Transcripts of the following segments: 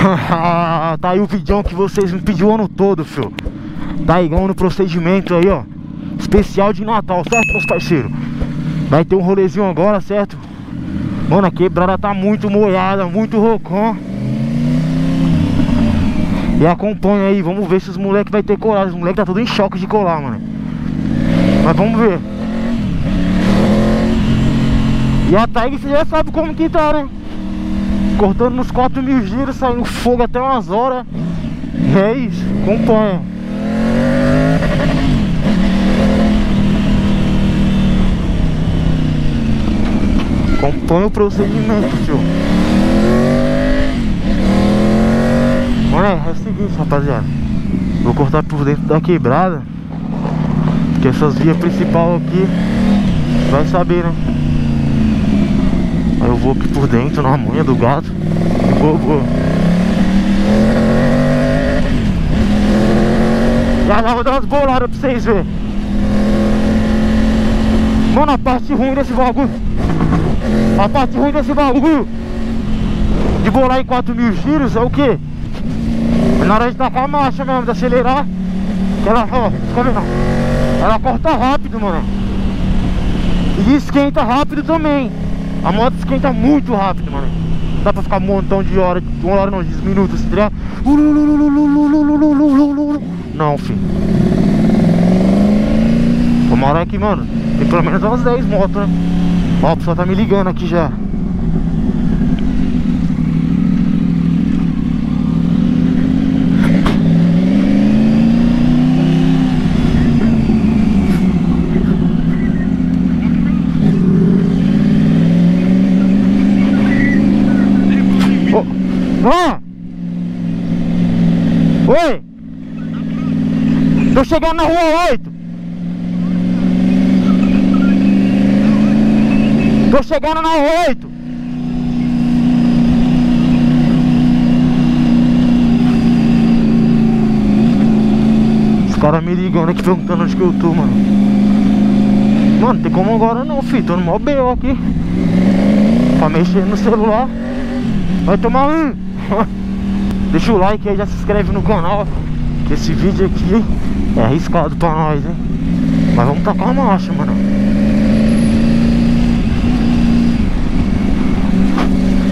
tá aí o vídeo que vocês me pediu o ano todo, filho Tá igual no procedimento aí, ó Especial de Natal, certo, meus parceiros? Vai ter um rolezinho agora, certo? Mano, a quebrada tá muito molhada, muito rocão E acompanha aí, vamos ver se os moleques vai ter coragem Os moleques tá tudo em choque de colar, mano Mas vamos ver E a tag você já sabe como que tá, né? Cortando nos 4 mil giros, saindo fogo até umas horas. E é isso, acompanha. Acompanha o procedimento, tio. Olha, é o seguinte, rapaziada. Vou cortar por dentro da quebrada Porque essas vias principal aqui Vai saber, né vou aqui por dentro, na manha do gato. Boa, boa Já já vou dar umas boladas pra vocês verem. Mano, a parte ruim desse bagulho. A parte ruim desse bagulho De bolar em 4 mil giros é o que? Na hora de tacar a marcha mesmo, de acelerar Ela, ó, Ela corta rápido, mano. E esquenta rápido também A moto esquenta muito rápido, mano dá pra ficar um montão de hora Uma hora não, 10 minutos, tá Não, filho Uma hora aqui, mano Tem pelo menos umas 10 motos, né Ó, o pessoal tá me ligando aqui já Ó! Oi! Tô chegando na rua 8 Tô chegando na 8 Os caras me ligando aqui perguntando onde que eu tô, mano. Mano, não tem como agora não, filho? Tô no maior B.O. aqui. Pra mexer no celular. Vai tomar um Deixa o like aí, já se inscreve no canal Que esse vídeo aqui é arriscado pra nós, hein? Mas vamos tacar a marcha, mano.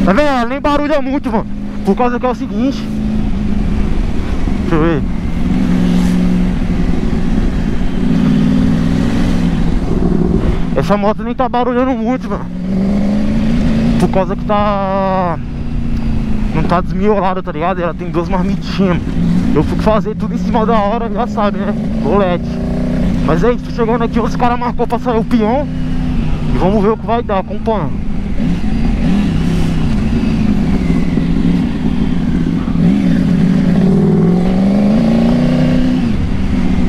Tá vendo? Nem barulha muito, mano. Por causa que é o seguinte. Deixa eu ver. Essa moto nem tá barulhando muito, mano. Por causa que tá tá desmiolada, tá ligado? Ela tem duas marmitinhas Eu fui fazer tudo em cima da hora, já sabe, né? Bolete Mas é isso, chegando aqui, os caras marcou pra sair o peão. E vamos ver o que vai dar, acompanha.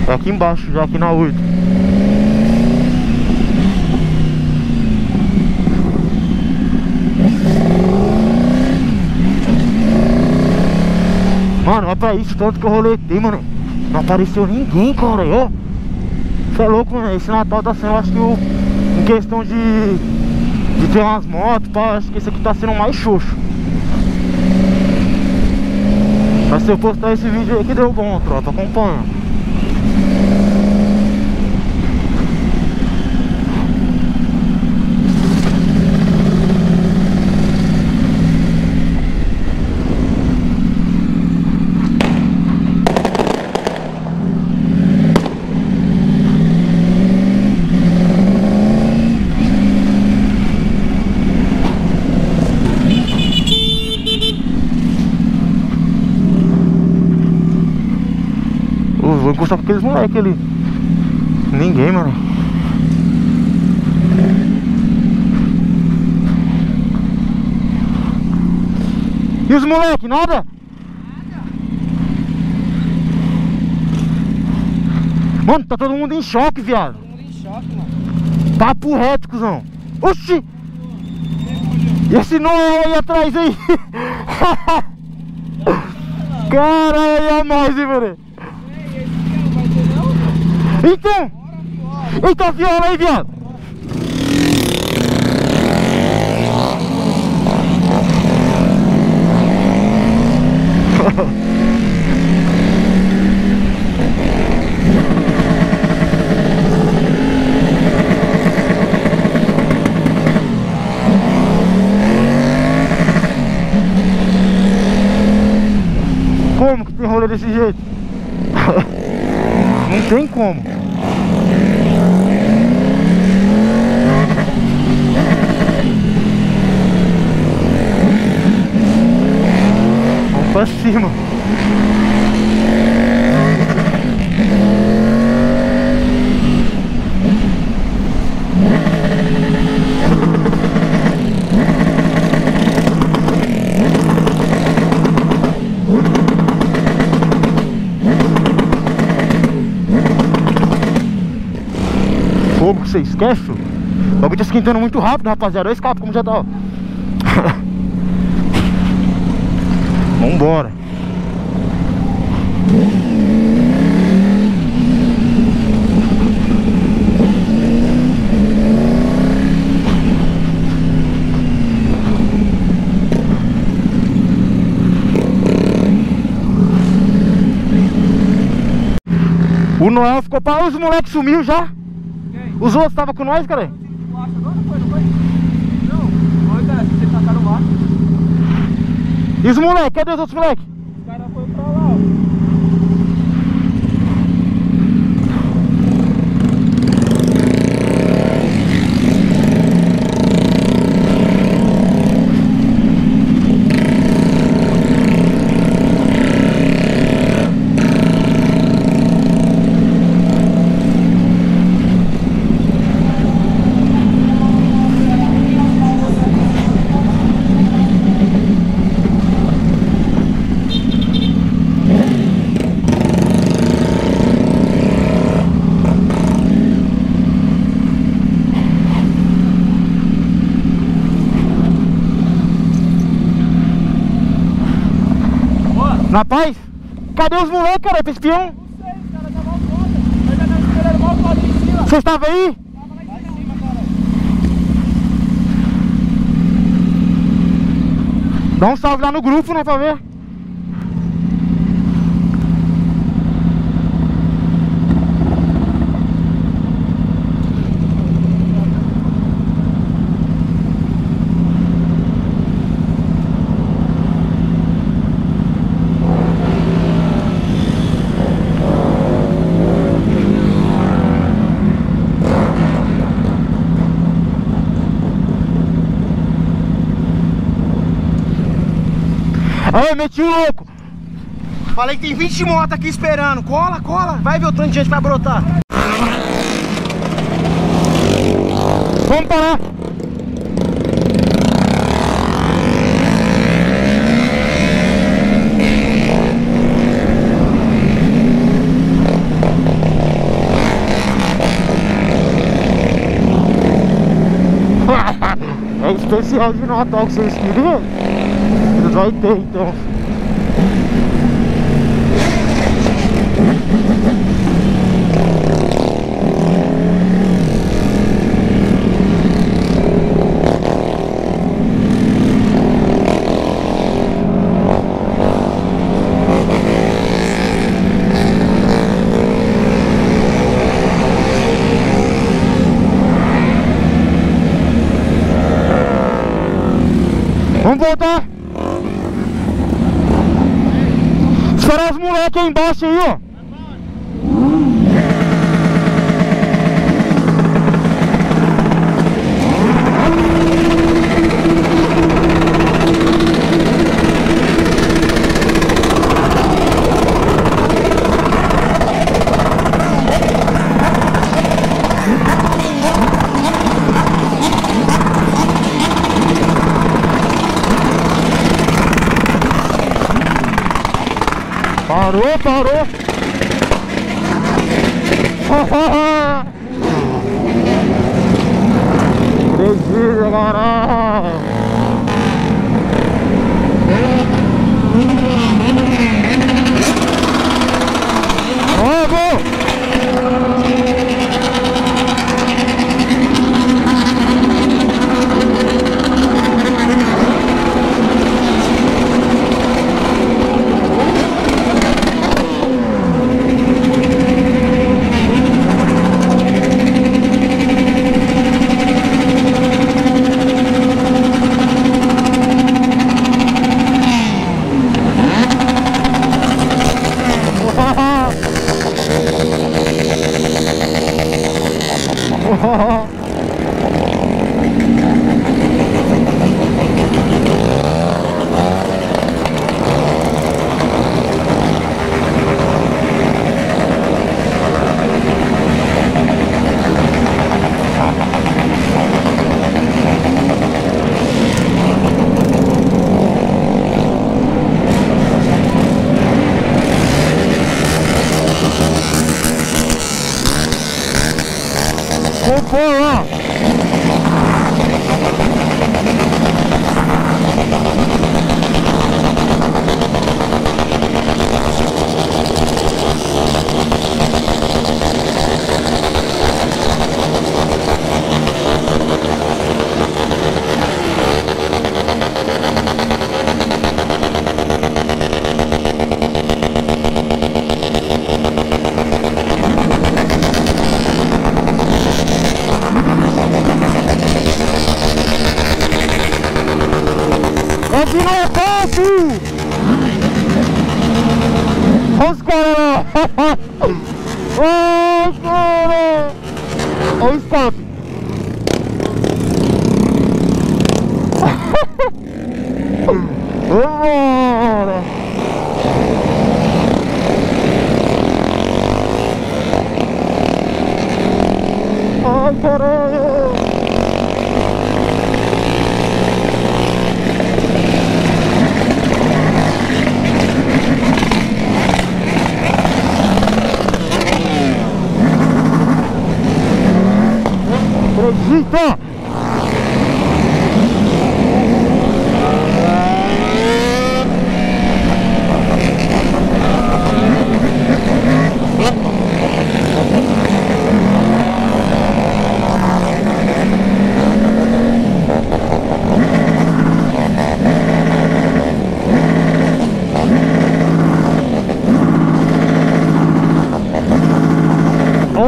Tá aqui embaixo, já aqui na 8 pra isso, tanto que eu roletei, mano. Não apareceu ninguém, cara, ó. Você é louco, mano Esse Natal tá sendo, acho que o, Em questão de De ter umas motos, pá Acho que esse aqui tá sendo mais xoxo. Mas se eu postar esse vídeo aí que deu bom, tropa, acompanha com aqueles moleques ali. Ninguém, mano. E os moleques, nada? Nada Mano, tá todo mundo em choque, viado. Todo mundo em choque, mano. Papo reto, cuzão. Oxi! E esse Noel aí atrás aí Caralho, a mais, hein, mano então! Então viola aí, viado! Como que tem rolê desse jeito? Tem como. Vamos pra cima. Fogo, você esquece? O bagulho tá esquentando muito rápido, rapaziada. Olha esse carro como já tá, ó. Vambora. O Noel ficou pra... Os moleques sumiu já. Os outros estavam com nós, cara. Acha agora? Foi, não foi? Não. Foi, cara. Vocês tacaram lá. E os moleques? Cadê os outros moleques? Os caras foram pra lá, ó. Na paz? Cadê os moleques, cara? Esse espião? Não sei, os caras tá mal foda. Mas já tava esperando mal foda em cima. Você estava aí? Tava lá em cima, cara. Dá um salve lá no grupo, né, pra ver. Aí, meti o louco. Falei que tem 20 motos aqui esperando. Cola, cola. Vai ver o tanto de gente que vai brotar. Vamos parar. É especial de Natal que vocês queriam? Vai ter então. Vamos voltar. Os moleques aí embaixo aí, ó. Parou. Precisa, caralho. Olha os caras! Olha o escape! Vambora! Ai, caralho! Acredita!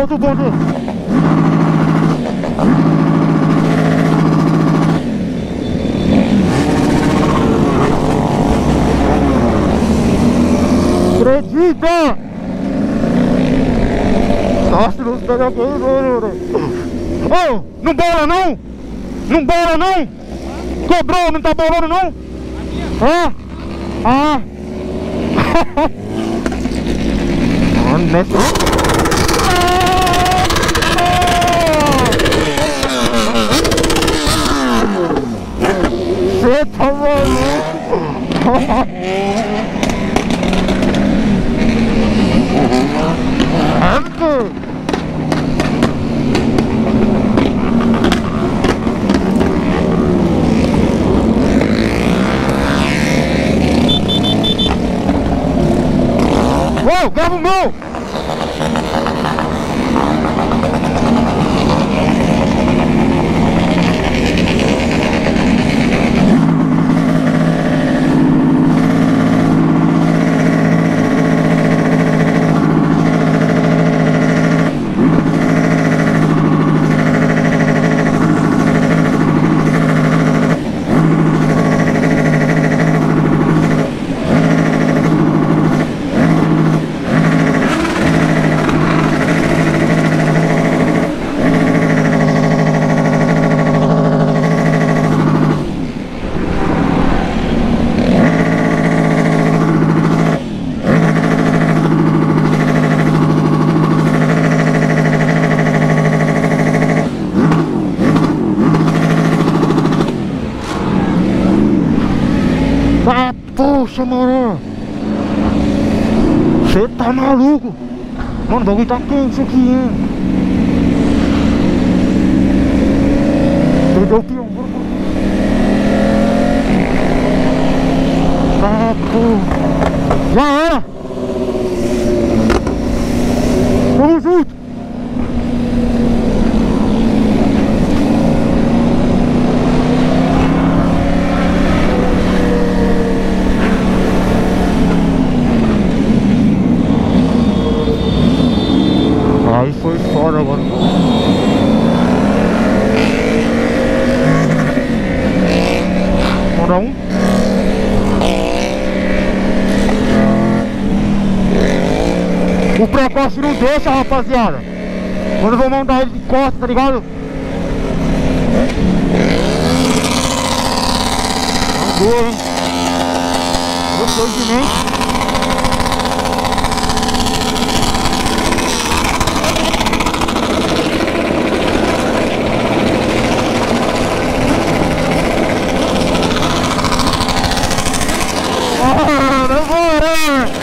Outro bonde! Acredita! Nossa, não pega a coisa, Ô, não bola não! Não bola não! Quebrou, não tá bolando não? Ah! Ah! ah Você tá maluco? Uou, grava o meu! Ah, poxa, mano. Você tá maluco? Mano, o bagulho tá quente aqui, hein? Perdeu o peão. bora, bora. Porra. Já era. Vamos junto. Aí foi fora agora. Vamos dar um. O precoce não deixa, rapaziada. Quando eu vou mandar ele de costa, tá ligado? Boa, hein? De mim? Ah, vambora!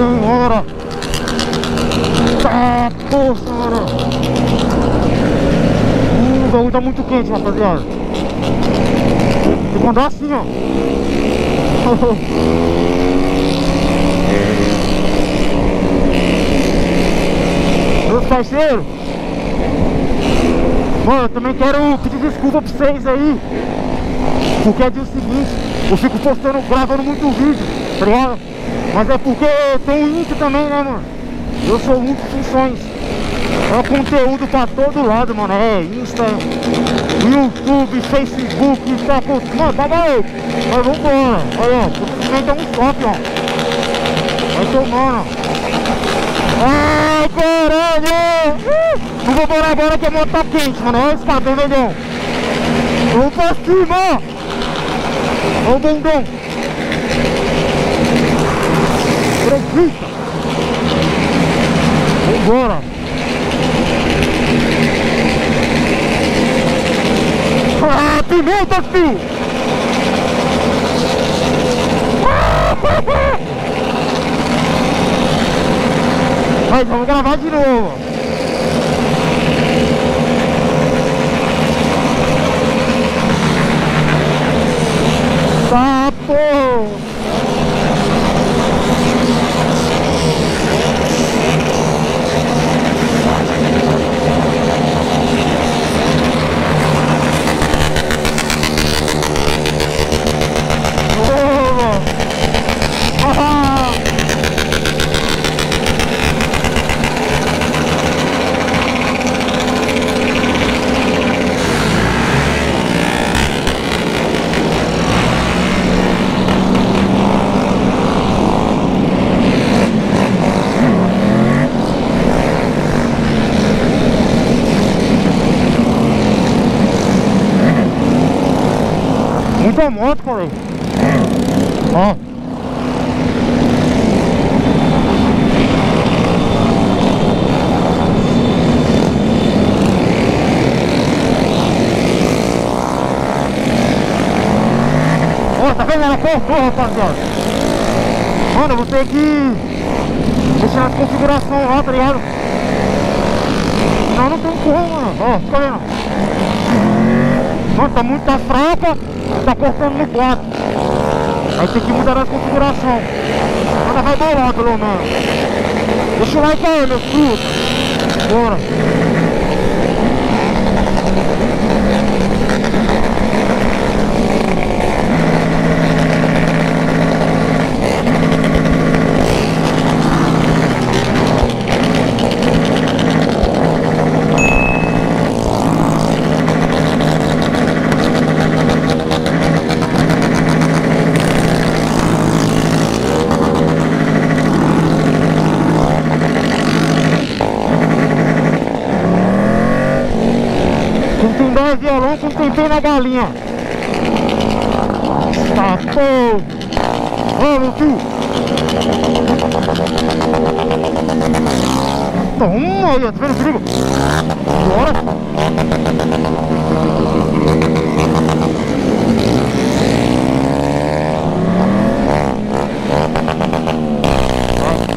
senhora! Tá, poxa, mano! Uh, o muito quente, rapaziada. Tem que andar assim, ó. Meus parceiros, mano, eu também quero pedir desculpa pra vocês aí. Porque é o seguinte, eu fico postando, gravando muito vídeo, tá ligado? Mas é porque tem um Insta também, né, mano? Eu sou multifunções. É conteúdo pra todo lado, mano. É Insta, YouTube, Facebook, tá. Mano, tá aí. Mas vambora. Olha, ó, simplesmente é um shopping, ó. Vai tomando. Ai, caralho! Não vou embora agora que a moto tá quente, mano. Olha esse cara, vermelhão. Vamos pra cima. Olha o bundão. Acredita. Vambora. Ah, pimenta, filho! Mas vamos gravar de novo. Tá, pô! Boa! Ah! Moto, cara. Ó. Ó, tá vendo? Ela cortou, rapaziada. Mano, eu vou ter que deixar as configurações lá, tá ligado? Não, não tem como, mano. Ó, fica vendo. Mano, tá muito fraca, tá cortando no 4. Aí tem que mudar as configurações. Ela vai bolar pelo menos. Deixa o like aí, meus frutos. Bora. Dois violão, com tempero na galinha. Tá pô! Vamos, tio! Toma ó, tá vendo o perigo? Bora!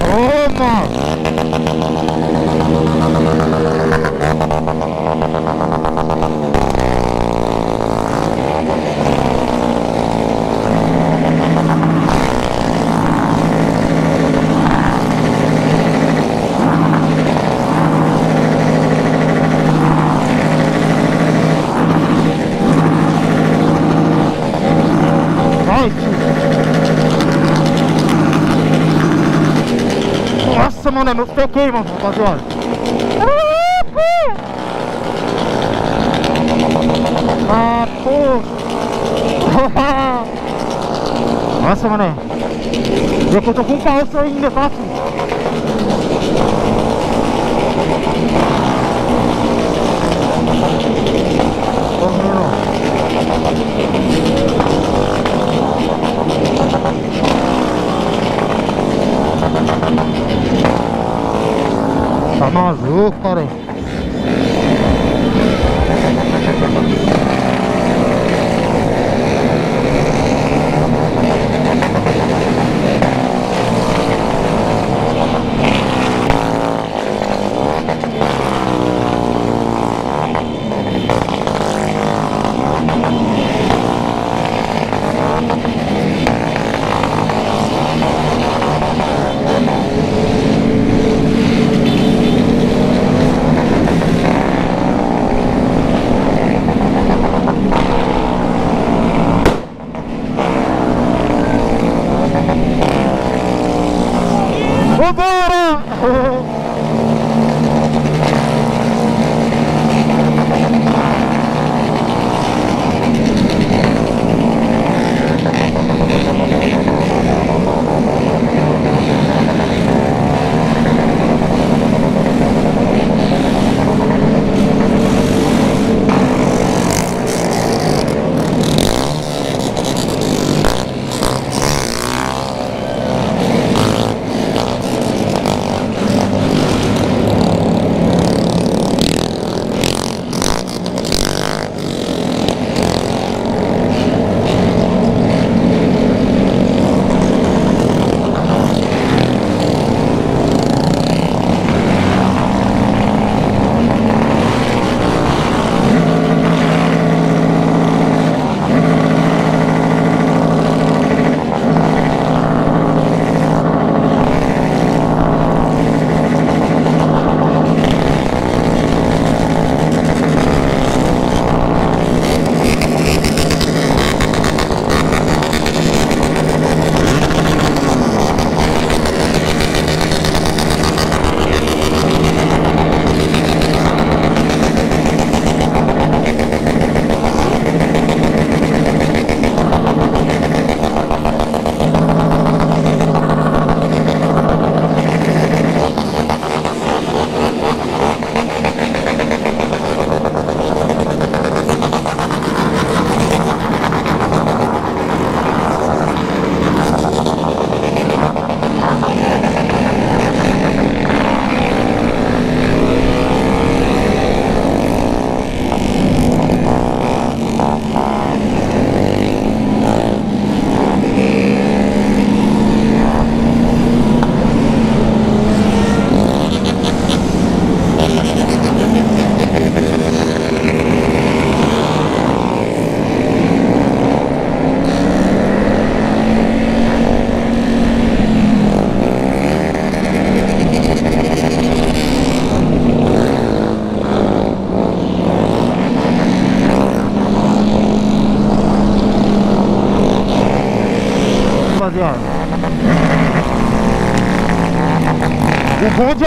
Toma! Vai, tio! Nossa, mano, é meu pé queima, rapaziada. Ah, pô! Nossa, mano. Eu que eu tô com calça ainda, tá? Tá maluco, cara.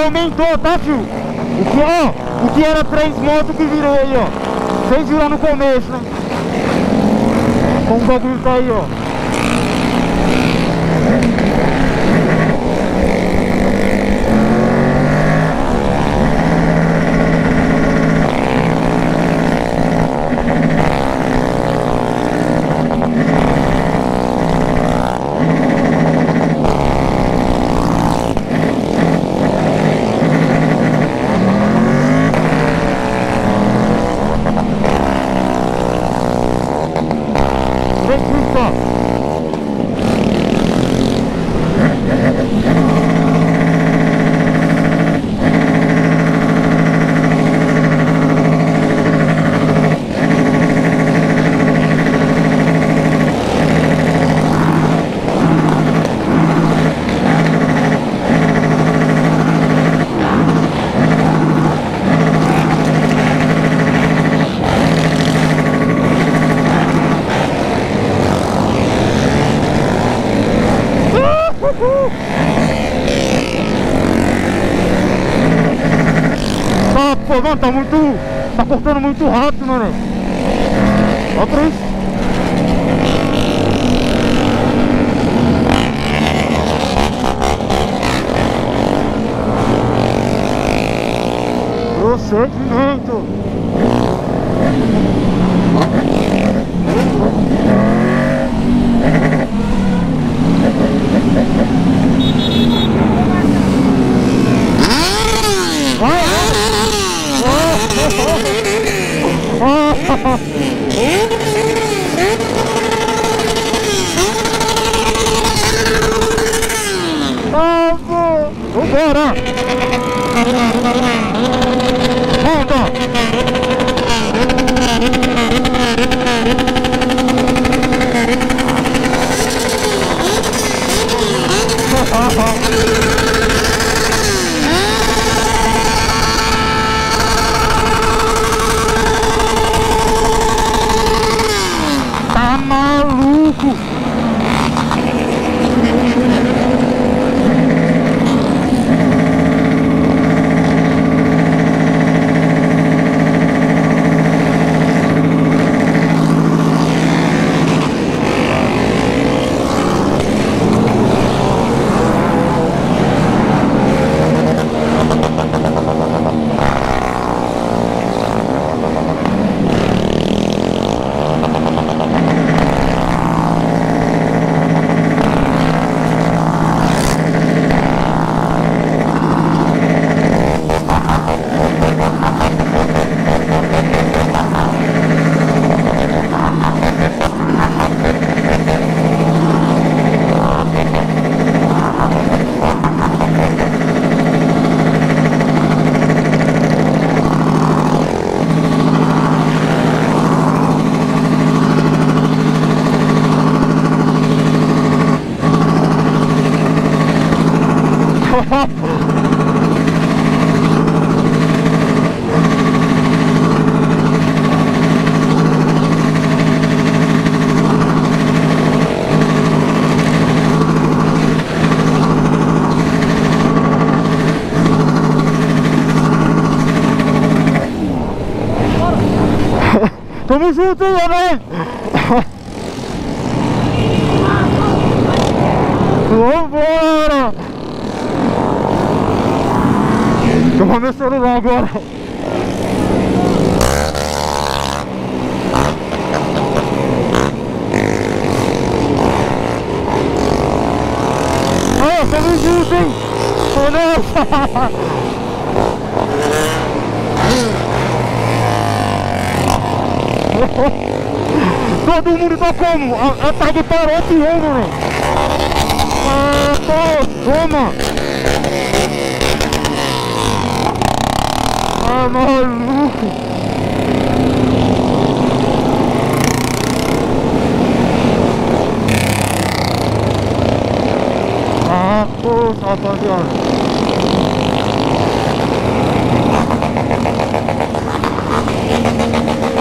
Aumentou, tá, tio? O que, ó, o que era três motos que virou aí, ó. Vocês viram no começo, né? Como o bagulho tá aí, ó. Tá, pô, mano, tá muito. Tá cortando muito rápido, mano. Ó pra isso. Procedimento. Ah, pô. Vambora! Volta! Tá Tamo junto, hein, velho? Vambora! Toma meu celular agora. Ah, tamo junto, hein? Ô, nossa! Todo mundo tá como? A, a parou de ouro, né? Ah, pô, toma! Ah, maluco! Ah, pô, rapaziada! Quando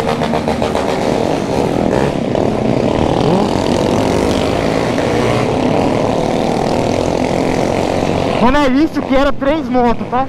é isso que era três motos, tá?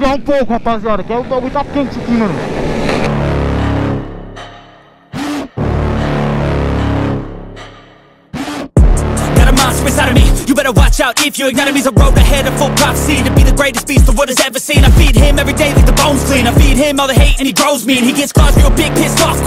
Esfriar um pouco, rapaziada, que o bagulho tá quente aqui, mano. You better watch out if you ignite me's a road ahead of full prophecy to be the greatest beast the world has ever seen. I feed him every day like the bones clean. I feed him all the hate and he grows me and he gets claws real big, pissed off.